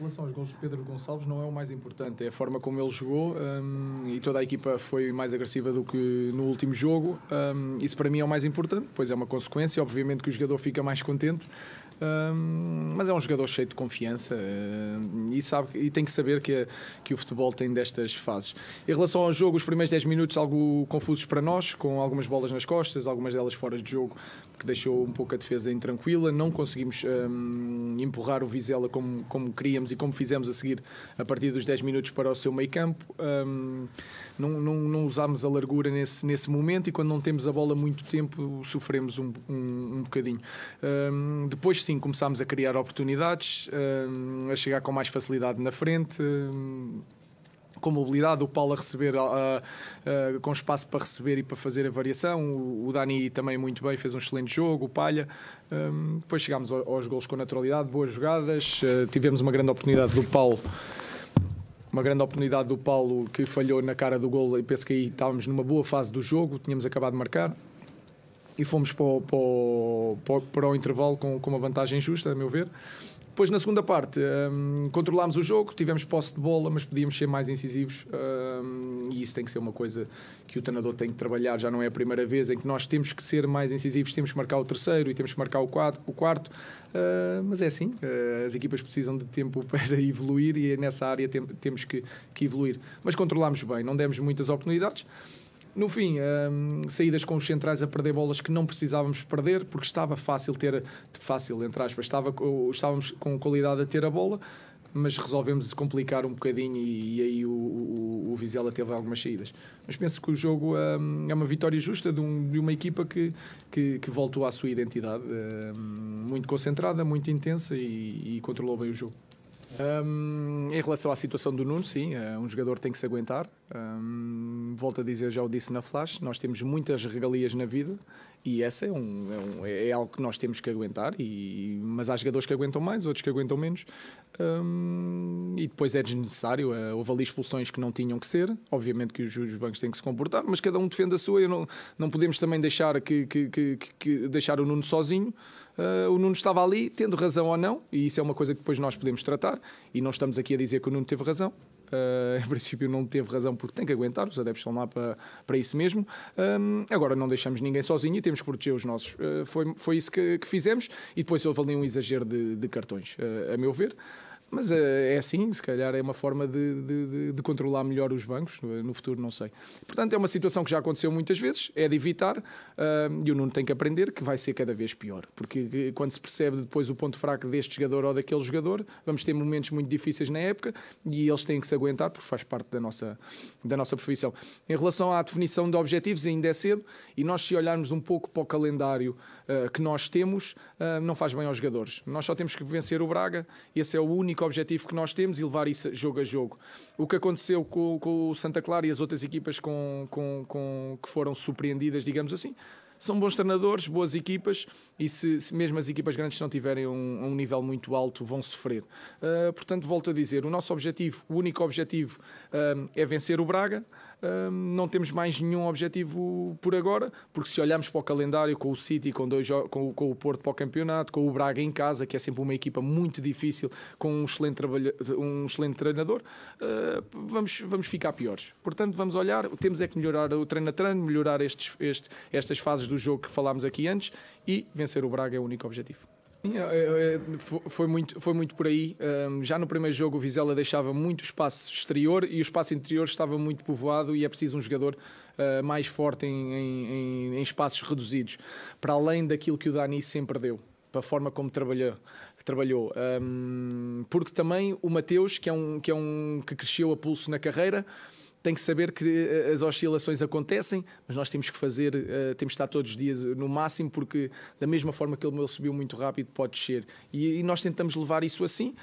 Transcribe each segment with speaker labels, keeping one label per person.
Speaker 1: Relação aos gols de Pedro Gonçalves, não é o mais importante, é a forma como ele jogou um, e toda a equipa foi mais agressiva do que no último jogo. Um, isso para mim é o mais importante, pois é uma consequência. Obviamente que o jogador fica mais contente, um, mas é um jogador cheio de confiança e, sabe, e tem que saber que, que o futebol tem destas fases. Em relação ao jogo, os primeiros 10 minutos algo confusos para nós, com algumas bolas nas costas, algumas delas fora de jogo, que deixou um pouco a defesa intranquila. Não conseguimos empurrar o Vizela como, como queríamos e como fizemos a seguir a partir dos 10 minutos para o seu meio campo. Um, não, não, não usámos a largura nesse, nesse momento e quando não temos a bola muito tempo sofremos um, um, um bocadinho. Um, depois sim começámos a criar oportunidades, a chegar com mais facilidade na frente com mobilidade, o Paulo a receber, uh, uh, com espaço para receber e para fazer a variação, o, o Dani também muito bem, fez um excelente jogo, o Palha. Um, depois chegámos aos, aos gols com naturalidade, boas jogadas, uh, tivemos uma grande oportunidade do Paulo. Uma grande oportunidade do Paulo que falhou na cara do gol e penso que aí estávamos numa boa fase do jogo, tínhamos acabado de marcar e fomos para o, para o, para o intervalo com, com uma vantagem justa, a meu ver. Depois, na segunda parte, um, controlámos o jogo, tivemos posse de bola, mas podíamos ser mais incisivos um, e isso tem que ser uma coisa que o treinador tem que trabalhar. Já não é a primeira vez em que nós temos que ser mais incisivos, temos que marcar o terceiro e temos que marcar o quarto. O quarto uh, mas é assim, uh, as equipas precisam de tempo para evoluir e nessa área tem, temos que, que evoluir. Mas controlámos bem, não demos muitas oportunidades. No fim, um, saídas com os centrais a perder bolas que não precisávamos perder, porque estava fácil ter, fácil, entre aspas, estava, estávamos com qualidade a ter a bola, mas resolvemos complicar um bocadinho e, e aí o, o, o, Vizela teve algumas saídas. Mas penso que o jogo um, é uma vitória justa de, um, de uma equipa que, que, que, voltou à sua identidade, um, muito concentrada, muito intensa e, e controlou bem o jogo. Um, em relação à situação do Nuno, sim, é um jogador tem que se aguentar. Um, volto a dizer, já o disse na Flash, nós temos muitas regalias na vida e essa é, um, é, um, é algo que nós temos que aguentar. E, mas há jogadores que aguentam mais, outros que aguentam menos. E depois é desnecessário. Uh, houve ali expulsões que não tinham que ser. Obviamente que os, os, bancos têm que se comportar, mas cada um defende a sua. Não, não podemos também deixar, que, que, que, que deixar o Nuno sozinho. Uh, o Nuno estava ali, tendo razão ou não, e isso é uma coisa que depois nós podemos tratar, e não estamos aqui a dizer que o Nuno teve razão. Uh, em princípio não teve razão porque tem que aguentar, os adeptos estão lá para, para isso mesmo. Um, agora não deixamos ninguém sozinho e temos que proteger os nossos. Uh, foi, foi isso que, que, fizemos e depois houve ali um exagero de, de cartões, a meu ver. Mas é assim, se calhar é uma forma de, de, de, controlar melhor os bancos, no futuro não sei. Portanto, é uma situação que já aconteceu muitas vezes, é de evitar, uh, e o Nuno tem que aprender que vai ser cada vez pior, porque quando se percebe depois o ponto fraco deste jogador ou daquele jogador, vamos ter momentos muito difíceis na época e eles têm que se aguentar, porque faz parte da nossa, da nossa profissão. Em relação à definição de objetivos, ainda é cedo, e nós se olharmos um pouco para o calendário uh, que nós temos, uh, não faz bem aos jogadores. Nós só temos que vencer o Braga, esse é o único único objetivo que nós temos e levar isso jogo a jogo. O que aconteceu com, com o Santa Clara e as outras equipas com, com, com, que foram surpreendidas, digamos assim, são bons treinadores, boas equipas e se, se mesmo as equipas grandes não tiverem um, um nível muito alto vão sofrer. Uh, portanto, volto a dizer, o nosso objetivo, o único objetivo uh, é vencer o Braga não temos mais nenhum objetivo por agora, porque se olharmos para o calendário com o City, com, dois, com, com o Porto para o campeonato, com o Braga em casa, que é sempre uma equipa muito difícil, com um excelente, um excelente treinador, uh, vamos, vamos ficar piores. Portanto, vamos olhar, temos é que melhorar o treino a treino, melhorar estes, este, estas fases do jogo que falámos aqui antes e vencer o Braga é o único objetivo. É, é, é, foi muito, foi muito por aí. Já no primeiro jogo o Vizela deixava muito espaço exterior e o espaço interior estava muito povoado e é preciso um jogador ah, mais forte em, em, em espaços reduzidos, para além daquilo que o Dani sempre deu, para a forma como trabalhou. trabalhou. Porque também o Mateus, que é um que, é um, que cresceu a pulso na carreira, tem que saber que eh, as oscilações acontecem, mas nós temos que fazer, uh, temos que estar todos os dias no máximo, porque da mesma forma que ele subiu muito rápido, pode descer. E, nós tentamos levar isso assim,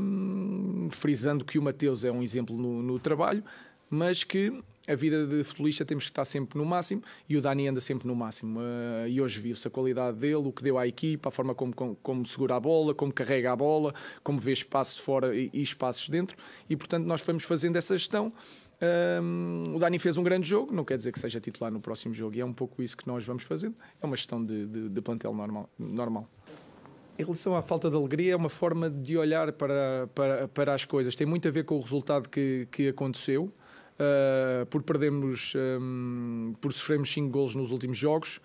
Speaker 1: um, frisando que o Mateus é um exemplo no, no trabalho, mas que a vida de futebolista temos que estar sempre no máximo e o Dani anda sempre no máximo. E hoje viu-se a qualidade dele, o que deu à equipa, a forma como, como, como, segura a bola, como carrega a bola, como vê espaços fora e, e espaços dentro. E portanto, nós vamos fazendo essa gestão. Um, o Dani fez um grande jogo, não quer dizer que seja titular no próximo jogo, e é um pouco isso que nós vamos fazendo. É uma gestão de, de, de plantel normal. normal. Em relação à falta de alegria, é uma forma de olhar para, para, para as coisas. Tem muito a ver com o resultado que, que aconteceu. Uh, por perdermos, um, por sofrermos 5 golos nos últimos jogos.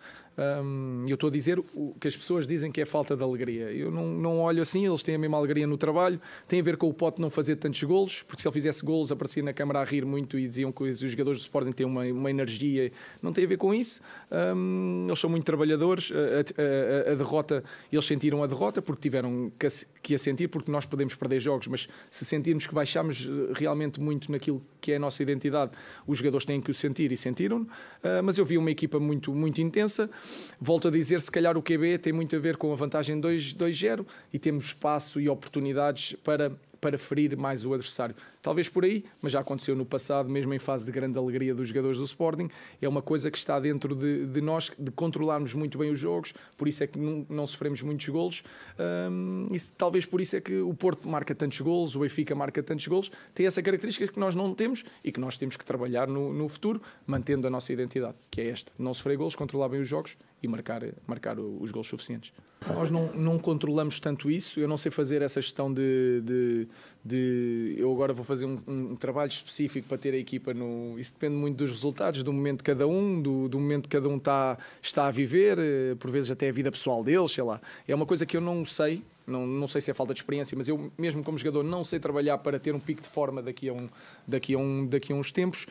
Speaker 1: Eu estou a dizer o que as pessoas dizem que é falta de alegria. Eu não, não olho assim, eles têm a mesma alegria no trabalho. Tem a ver com o Pote não fazer tantos golos, porque se ele fizesse golos aparecia na câmara a rir muito e diziam que os jogadores do Sporting têm uma, uma energia. Não tem a ver com isso. Eles são muito trabalhadores. A, a, a, derrota, eles sentiram a derrota porque tiveram que, que a sentir, porque nós podemos perder jogos, mas se sentirmos que baixamos eh, realmente muito naquilo que é a nossa identidade, os jogadores têm que o sentir e sentiram. Uh, mas eu vi uma equipa muito, muito intensa. Volto a dizer, se calhar o QB tem muito a ver com a vantagem 2-0 e temos espaço e oportunidades para para ferir mais o adversário. Talvez por aí, mas já aconteceu no passado, mesmo em fase de grande alegria dos jogadores do Sporting. É uma coisa que está dentro de, de nós, de controlarmos muito bem os jogos, por isso é que não, não sofremos muitos golos. Um, e talvez por isso é que o Porto marca tantos golos, o Benfica marca tantos golos. Tem essa característica que nós não temos e que nós temos que trabalhar no, no futuro, mantendo a nossa identidade, que é esta: não sofrer golos, controlar bem os jogos e marcar, marcar os gols suficientes. Nós não, não controlamos tanto isso. Eu não sei fazer essa gestão de, de, de eu agora vou fazer um, um, trabalho específico para ter a equipa no. Isso depende muito dos resultados, do momento de cada um, do, do momento que cada um está, está a viver, eh, por vezes até a vida pessoal deles, sei lá. É uma coisa que eu não sei. Não, não sei se é falta de experiência, mas eu mesmo como jogador não sei trabalhar para ter um pico de forma daqui a, um, daqui a, um, daqui a uns tempos.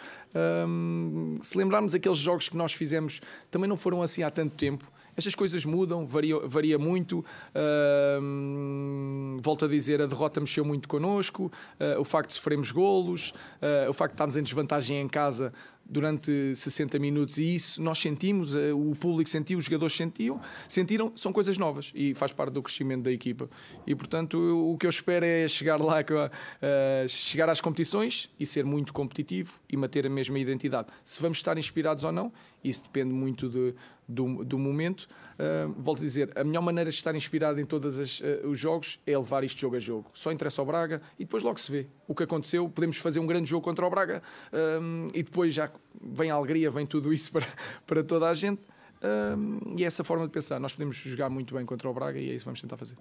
Speaker 1: se lembrarmos aqueles jogos que nós fizemos, também não foram assim há tanto tempo estas coisas mudam, varia, varia muito. Uh, volto a dizer, a derrota mexeu muito connosco, uh, o facto de sofrermos golos, uh, o facto de estarmos em desvantagem em casa durante 60 minutos e isso nós sentimos, eh, o público sentiu, os jogadores sentiam, sentiram, são coisas novas e faz parte do crescimento da equipa. E portanto, o que eu espero é chegar lá, uh, chegar às competições e ser muito competitivo e manter a mesma identidade. Se vamos estar inspirados ou não, isso depende muito de, do, do momento. Uh, volto a dizer, a melhor maneira de estar inspirado em todos uh, os jogos é levar isto jogo a jogo. Só interessa ao Braga e depois logo se vê o que aconteceu. Podemos fazer um grande jogo contra o Braga e depois já vem a alegria, vem tudo isso para, para toda a gente. e é essa forma de pensar. Nós podemos jogar muito bem contra o Braga e é isso que vamos tentar fazer.